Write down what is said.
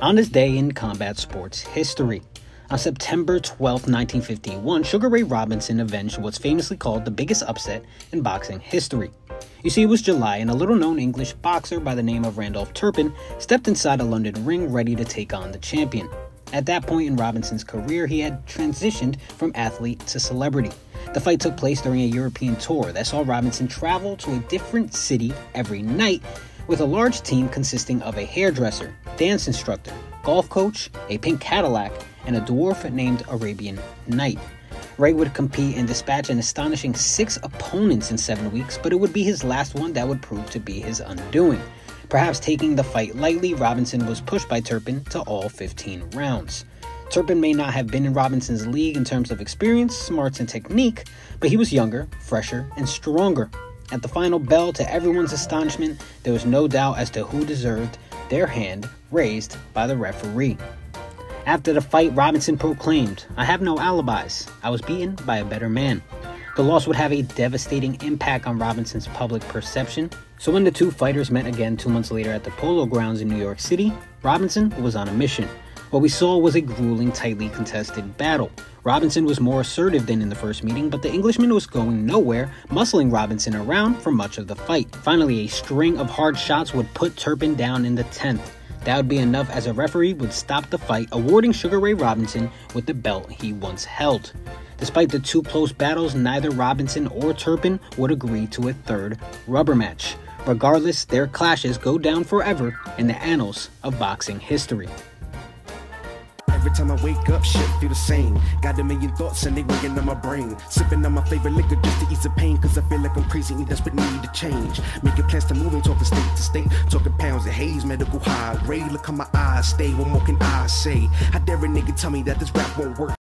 On this day in combat sports history, on September 12, 1951, Sugar Ray Robinson avenged what's famously called the biggest upset in boxing history. You see, it was July, and a little known English boxer by the name of Randolph Turpin stepped inside a London ring ready to take on the champion. At that point in Robinson's career, he had transitioned from athlete to celebrity. The fight took place during a European tour that saw Robinson travel to a different city every night with a large team consisting of a hairdresser, dance instructor, golf coach, a pink Cadillac, and a dwarf named Arabian Knight. Ray would compete and dispatch an astonishing six opponents in seven weeks, but it would be his last one that would prove to be his undoing. Perhaps taking the fight lightly, Robinson was pushed by Turpin to all 15 rounds. Turpin may not have been in Robinson's league in terms of experience, smarts, and technique, but he was younger, fresher, and stronger. At the final bell, to everyone's astonishment, there was no doubt as to who deserved their hand raised by the referee. After the fight, Robinson proclaimed, I have no alibis. I was beaten by a better man. The loss would have a devastating impact on Robinson's public perception. So when the two fighters met again two months later at the Polo Grounds in New York City, Robinson was on a mission. What we saw was a grueling, tightly contested battle. Robinson was more assertive than in the first meeting, but the Englishman was going nowhere, muscling Robinson around for much of the fight. Finally, a string of hard shots would put Turpin down in the 10th. That would be enough as a referee would stop the fight, awarding Sugar Ray Robinson with the belt he once held. Despite the two close battles, neither Robinson or Turpin would agree to a third rubber match. Regardless, their clashes go down forever in the annals of boxing history. Every time I wake up, shit feel the same. Got a million thoughts and they weighing on my brain. Sipping on my favorite liquor just to ease the pain. Cause I feel like I'm crazy and desperate need to change. Making plans to move and talking state to state. Talking pounds of haze, medical high. Ray, look how my eyes stay. What more can I say? How dare a nigga tell me that this rap won't work?